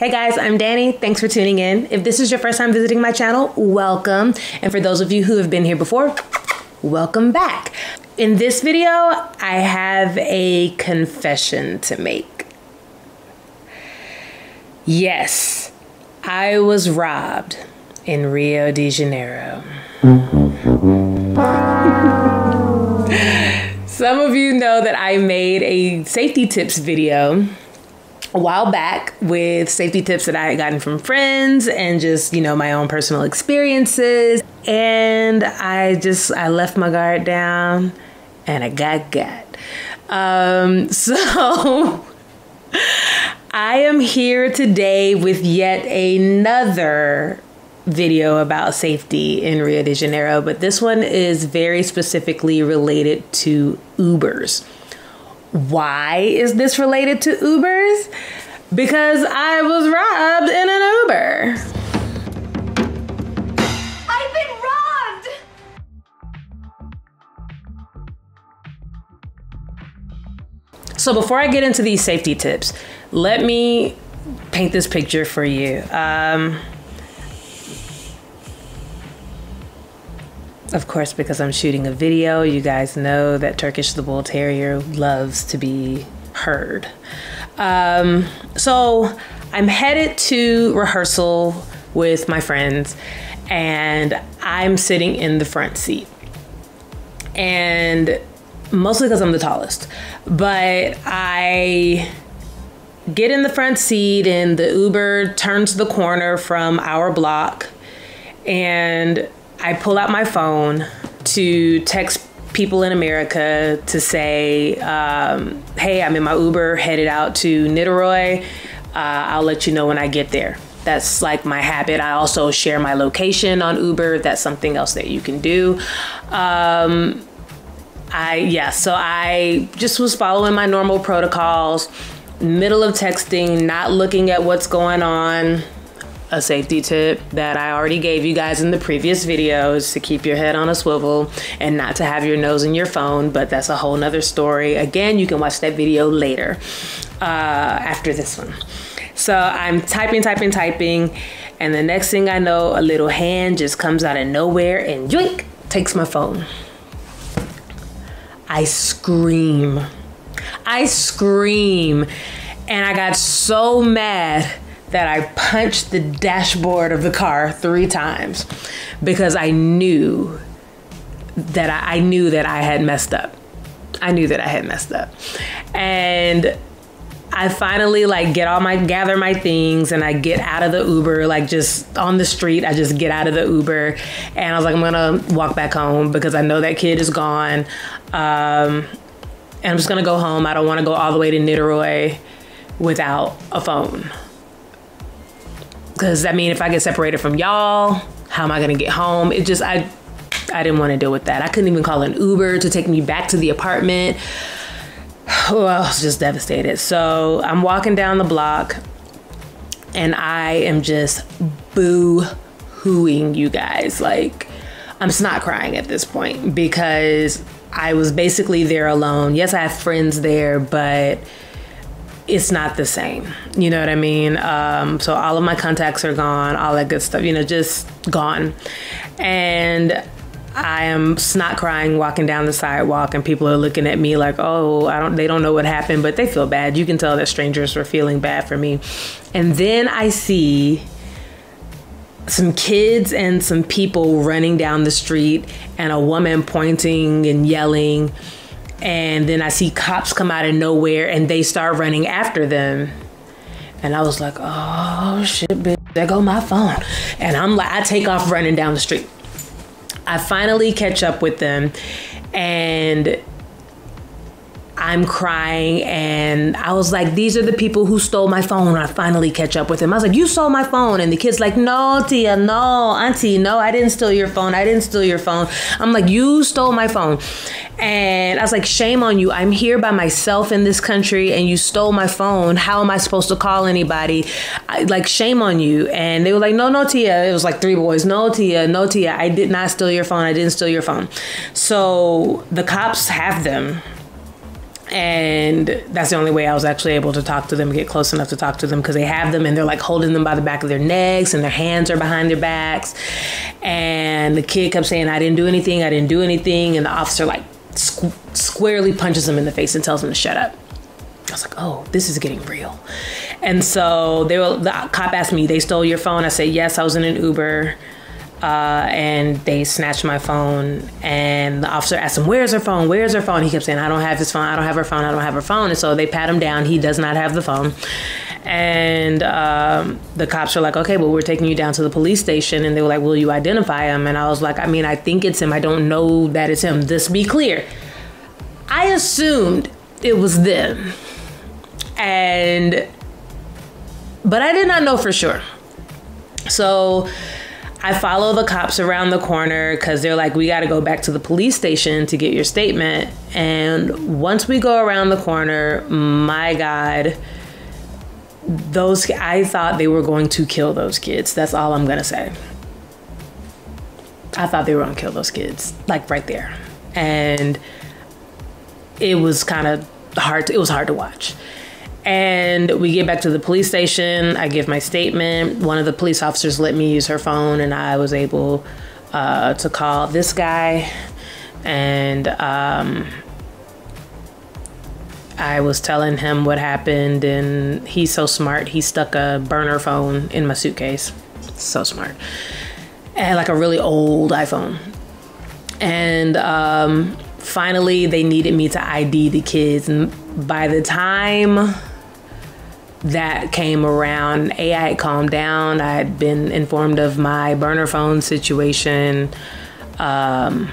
Hey guys, I'm Dani. Thanks for tuning in. If this is your first time visiting my channel, welcome. And for those of you who have been here before, welcome back. In this video, I have a confession to make. Yes, I was robbed in Rio de Janeiro. Some of you know that I made a safety tips video a while back with safety tips that I had gotten from friends and just, you know, my own personal experiences. And I just, I left my guard down and I got got. Um, so I am here today with yet another video about safety in Rio de Janeiro, but this one is very specifically related to Ubers. Why is this related to Ubers? Because I was robbed in an Uber. I've been robbed! So before I get into these safety tips, let me paint this picture for you. Um, Of course, because I'm shooting a video, you guys know that Turkish the Bull Terrier loves to be heard. Um, so I'm headed to rehearsal with my friends, and I'm sitting in the front seat. And mostly because I'm the tallest, but I get in the front seat, and the Uber turns the corner from our block, and I pull out my phone to text people in America to say, um, hey, I'm in my Uber headed out to Niterói. Uh, I'll let you know when I get there. That's like my habit. I also share my location on Uber. That's something else that you can do. Um, I yeah, so I just was following my normal protocols, middle of texting, not looking at what's going on a safety tip that I already gave you guys in the previous videos to keep your head on a swivel and not to have your nose in your phone, but that's a whole nother story. Again, you can watch that video later uh, after this one. So I'm typing, typing, typing, and the next thing I know, a little hand just comes out of nowhere and yoink, takes my phone. I scream. I scream. And I got so mad that I punched the dashboard of the car three times because I knew that I, I, knew that I had messed up. I knew that I had messed up. And I finally like get all my gather my things and I get out of the Uber, like just on the street. I just get out of the Uber and I was like, I'm gonna walk back home because I know that kid is gone. Um, and I'm just gonna go home. I don't wanna go all the way to Niterói without a phone. Cause I mean, if I get separated from y'all, how am I gonna get home? It just I I didn't want to deal with that. I couldn't even call an Uber to take me back to the apartment. Oh, I was just devastated. So I'm walking down the block and I am just boo hooing you guys. Like, I'm snot crying at this point because I was basically there alone. Yes, I have friends there, but it's not the same. You know what I mean? Um, so all of my contacts are gone, all that good stuff, you know, just gone. And I am snot crying walking down the sidewalk and people are looking at me like, "Oh, I don't they don't know what happened, but they feel bad. You can tell that strangers are feeling bad for me." And then I see some kids and some people running down the street and a woman pointing and yelling and then I see cops come out of nowhere and they start running after them. And I was like, oh shit, bitch, there go my phone. And I'm like, I take off running down the street. I finally catch up with them and I'm crying and I was like, these are the people who stole my phone. I finally catch up with him. I was like, you stole my phone. And the kid's like, no, Tia, no, auntie, no, I didn't steal your phone. I didn't steal your phone. I'm like, you stole my phone. And I was like, shame on you. I'm here by myself in this country and you stole my phone. How am I supposed to call anybody? I, like, shame on you. And they were like, no, no, Tia. It was like three boys. No, Tia, no, Tia. I did not steal your phone. I didn't steal your phone. So the cops have them and that's the only way I was actually able to talk to them, get close enough to talk to them because they have them and they're like holding them by the back of their necks and their hands are behind their backs. And the kid kept saying, I didn't do anything, I didn't do anything. And the officer like squ- squarely punches him in the face and tells him to shut up. I was like, oh, this is getting real. And so they were, the cop asked me, they stole your phone? I said, yes, I was in an Uber. Uh, and they snatched my phone. And the officer asked him where's her phone? Where's her phone? He kept saying i don't have his phone. I don't have her phone. I don't have her phone. And so they pat him down. He does not have the phone. And um, the cops are like okay well we're taking you down to the police station. And they were like will you identify him? And i was like i mean i think it's him. I don't know that it's him. This be clear. I assumed it was them. And but i did not know for sure. So I follow the cops around the corner because they're like, we got to go back to the police station to get your statement. And once we go around the corner, my God, those, I thought they were going to kill those kids. That's all I'm going to say. I thought they were going to kill those kids, like right there. And it was kind of hard, to, it was hard to watch. And we get back to the police station. I give my statement. One of the police officers let me use her phone, and I was able uh, to call this guy. And um, I was telling him what happened, and he's so smart. He stuck a burner phone in my suitcase. So smart. And like a really old iPhone. And um, finally, they needed me to ID the kids. And by the time that came around, A, I had calmed down. I had been informed of my burner phone situation. Um,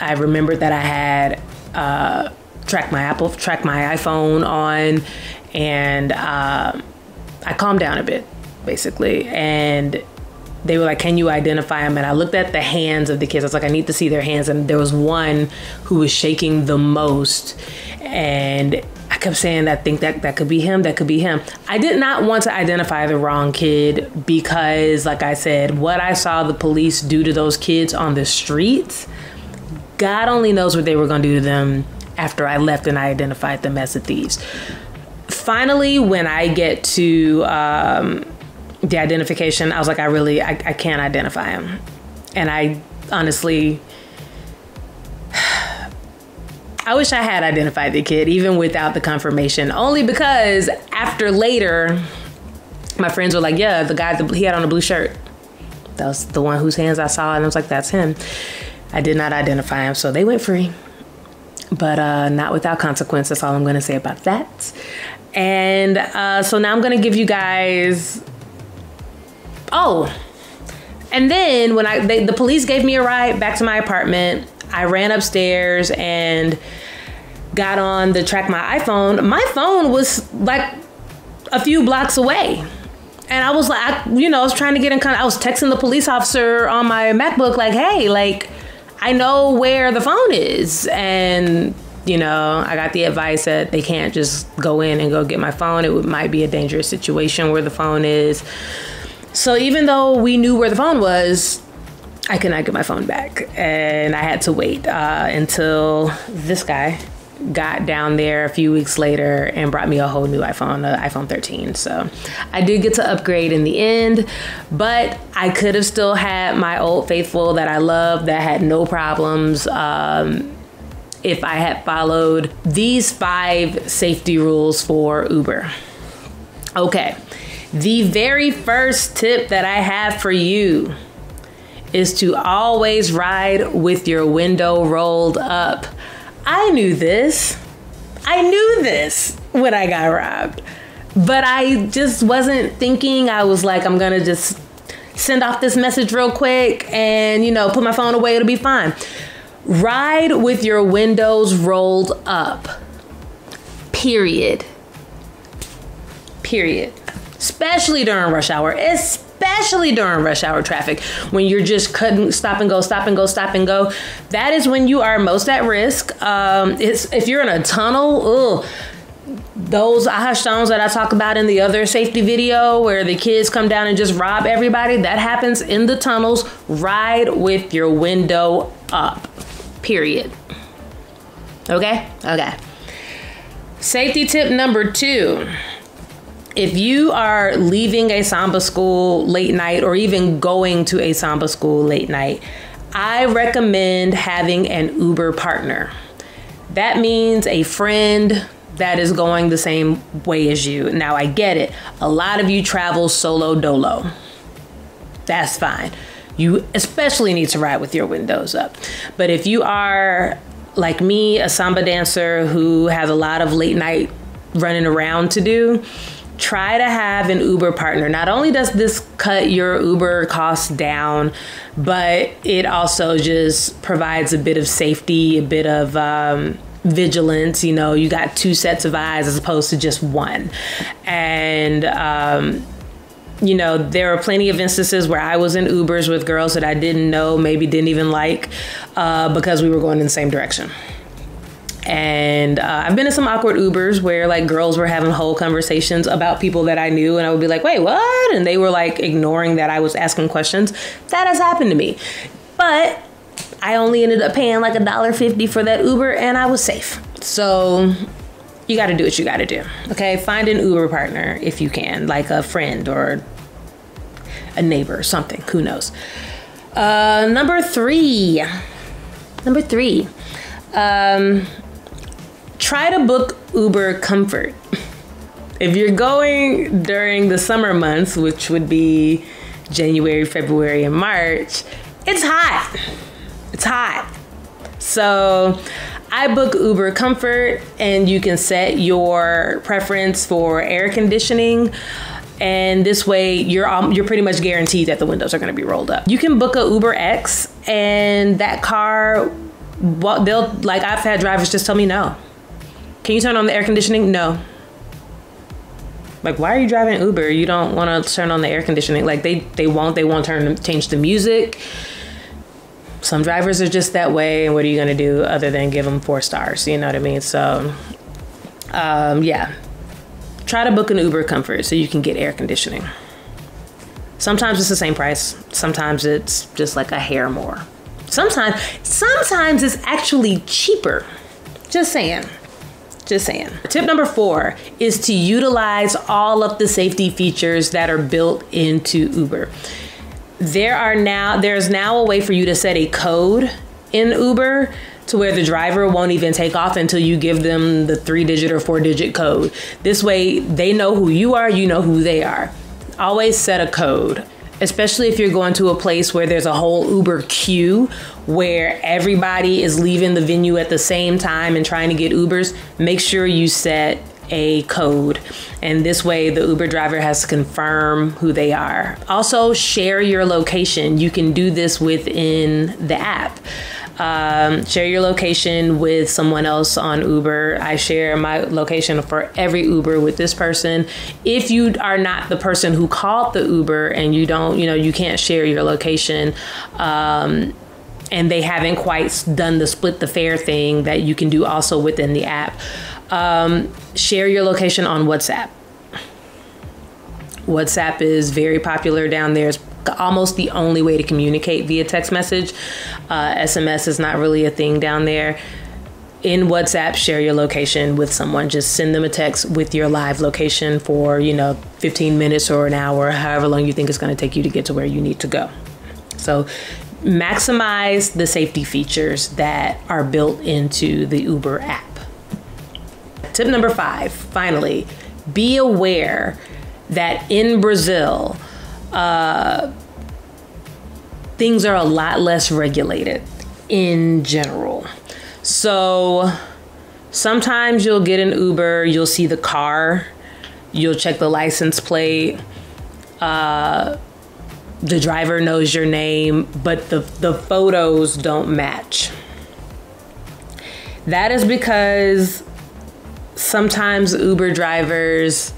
I remembered that I had uh, tracked my Apple, tracked my iPhone on, and uh, I calmed down a bit, basically. And they were like, "Can you identify them?" And I looked at the hands of the kids. I was like, "I need to see their hands." And there was one who was shaking the most, and I kept saying that think that that could be him, that could be him. I did not want to identify the wrong kid because like I said, what I saw the police do to those kids on the streets, God only knows what they were going to do to them after I left and I identified them as the thieves. Finally, when I get to um, the identification, I was like, I really, I, I can't identify him. And I honestly I wish I had identified the kid even without the confirmation, only because after later, my friends were like, "Yeah, the guy he had on a blue shirt, that was the one whose hands I saw," and I was like, "That's him." I did not identify him, so they went free, but uh, not without consequence. That's all I'm going to say about that. And uh, so now I'm going to give you guys. Oh, and then when I they, the police gave me a ride back to my apartment, I ran upstairs and got on the track my iPhone. My phone was like a few blocks away. And I was like, I, you know, I was trying to get in contact. I was texting the police officer on my MacBook, like, hey, like, I know where the phone is. And, you know, I got the advice that they can't just go in and go get my phone. It might be a dangerous situation where the phone is. So even though we knew where the phone was, I could not get my phone back, and I had to wait uh, until this guy got down there a few weeks later and brought me a whole new iPhone, the iPhone 13. So I did get to upgrade in the end, but I could have still had my old faithful that I love that had no problems. Um, if I had followed these five safety rules for Uber. Okay, the very first tip that I have for you is to always ride with your window rolled up. I knew this. I knew this when I got robbed. But I just wasn't thinking. I was like, I'm going to just send off this message real quick and, you know, put my phone away. It'll be fine. Ride with your windows rolled up. Period. Period. Especially during rush hour. Especially especially during rush hour traffic when you're just cutting stop and go stop and go stop and go that is when you are most at risk um, it's if you're in a tunnel ugh, those arrastões that I talk about in the other safety video where the kids come down and just rob everybody, that happens in the tunnels. Ride with your window up. Period. Okay? Okay. Safety tip number two if you are leaving a samba school late night or even going to a samba school late night, I recommend having an Uber partner. That means a friend that is going the same way as you. Now, I get it. A lot of you travel solo dolo. That's fine. You especially need to ride with your windows up. But if you are like me, a samba dancer who has a lot of late night running around to do, try to have an Uber partner. Not only does this cut your Uber costs down, but it also just provides a bit of safety, a bit of um, vigilance. You know, you got two sets of eyes as opposed to just one. And, um, you know, there are plenty of instances where I was in Ubers with girls that I didn't know, maybe didn't even like, uh, because we were going in the same direction. And uh, I've been in some awkward Ubers where like girls were having whole conversations about people that I knew, and I would be like, wait, what? And they were like ignoring that I was asking questions. That has happened to me. But I only ended up paying like a dollar fifty for that Uber, and I was safe. So you got to do what you got to do. Okay, find an Uber partner if you can, like a friend or a neighbor or something. Who knows? Uh, number three. Number three. Um, try to book Uber Comfort. If you're going during the summer months, which would be January, February, and March, it's hot. It's hot. So I book Uber Comfort, and you can set your preference for air conditioning. And this way, you're um, you're pretty much guaranteed that the windows are going to be rolled up. You can book a Uber X, and that car, well, they'll like I've had drivers just tell me no. Can you turn on the air conditioning? No. Like, why are you driving Uber? You don't want to turn on the air conditioning. Like, they they won't. They won't turn change the music. Some drivers are just that way, and what are you gonna do other than give them four stars? You know what I mean? So, um, yeah, try to book an Uber Comfort so you can get air conditioning. Sometimes it's the same price. Sometimes it's just like a hair more. Sometimes, sometimes it's actually cheaper. Just saying. Just saying. Tip number four is to utilize all of the safety features that are built into Uber. There are now there's now a way for you to set a code in Uber to where the driver won't even take off until you give them the three digit or four digit code. This way they know who you are, you know who they are. Always set a code especially if you're going to a place where there's a whole Uber queue where everybody is leaving the venue at the same time and trying to get Ubers, make sure you set a code. And this way, the Uber driver has to confirm who they are. Also, share your location. You can do this within the app. Um, share your location with someone else on Uber. I share my location for every Uber with this person. If you are not the person who called the Uber and you don't, you know, you can't share your location. Um, and they haven't quite done the split the fare thing that you can do also within the app. Um, share your location on WhatsApp. WhatsApp is very popular down there. It's almost the only way to communicate via text message. Uh, SMS is not really a thing down there. In WhatsApp, share your location with someone. Just send them a text with your live location for, you know, 15 minutes or an hour, however long you think it's going to take you to get to where you need to go. So, maximize the safety features that are built into the Uber app. Tip number five, finally, be aware that in Brazil, things are a lot less regulated in general. So sometimes you'll get an Uber, you'll see the car, you'll check the license plate. Uh, the driver knows your name, but the, the photos don't match. That is because sometimes Uber drivers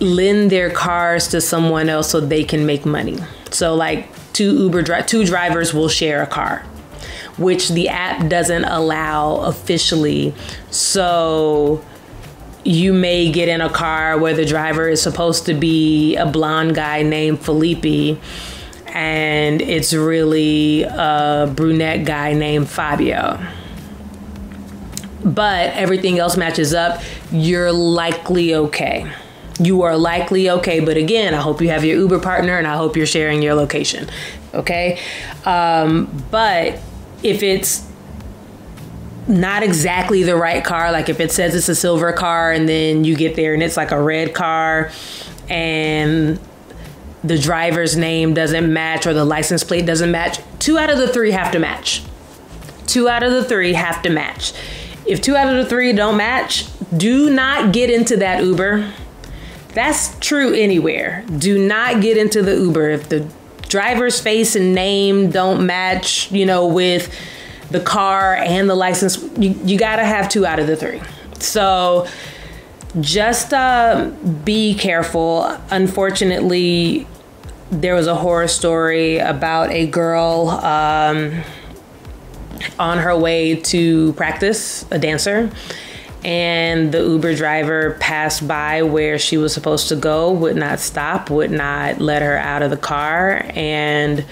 lend their cars to someone else so they can make money. So like two Uber dri- two drivers will share a car, which the app doesn't allow officially. So you may get in a car where the driver is supposed to be a blonde guy named Felipe and it's really a brunette guy named Fabio. but everything else matches up, you're likely okay. You are likely okay, but again, I hope you have your Uber partner and I hope you're sharing your location. Okay. Um, but if it's not exactly the right car, like if it says it's a silver car and then you get there and it's like a red car and the driver's name doesn't match or the license plate doesn't match, two out of the three have to match. Two out of the three have to match. If two out of the three don't match, do not get into that Uber. That's true anywhere. Do not get into the Uber. If the driver's face and name don't match, you know, with the car and the license, you, you gotta have two out of the three. So just uh, be careful. Unfortunately, there was a horror story about a girl um, on her way to practice, a dancer, and the Uber driver passed by where she was supposed to go, would not stop, would not let her out of the car, and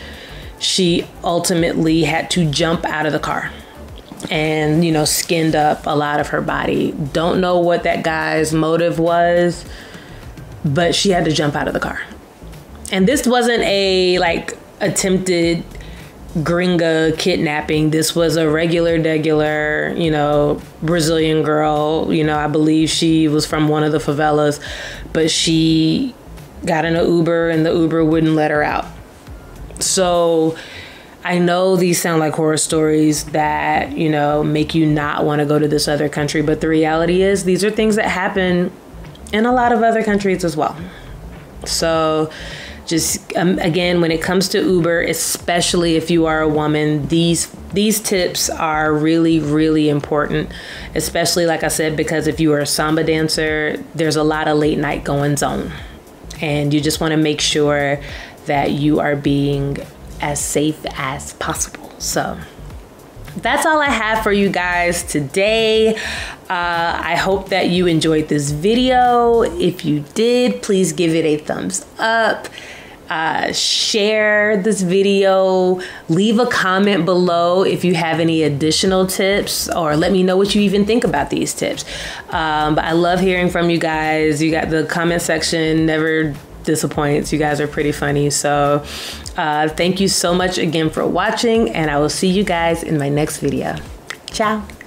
she ultimately had to jump out of the car and you know skinned up a lot of her body. Don't know what that guy's motive was but she had to jump out of the car. And this wasn't a like attempted gringa kidnapping. This was a regular regular you know brazilian girl. You know i believe she was from one of the favelas but she got in an uber and the uber wouldn't let her out. So I know these sound like horror stories that, you know, make you not want to go to this other country, but the reality is these are things that happen in a lot of other countries as well. So, just um, again when it comes to Uber, especially if you are a woman, these these tips are really really important, especially like I said because if you are a samba dancer, there's a lot of late night goings on. And you just want to make sure that you are being as safe as possible. So that's all I have for you guys today. Uh, I hope that you enjoyed this video. If you did, please give it a thumbs up. Uh, share this video. Leave a comment below if you have any additional tips, or let me know what you even think about these tips. Um, but I love hearing from you guys. You got the comment section never disappoints. You guys are pretty funny. So uh, thank you so much again for watching, and I will see you guys in my next video. Ciao.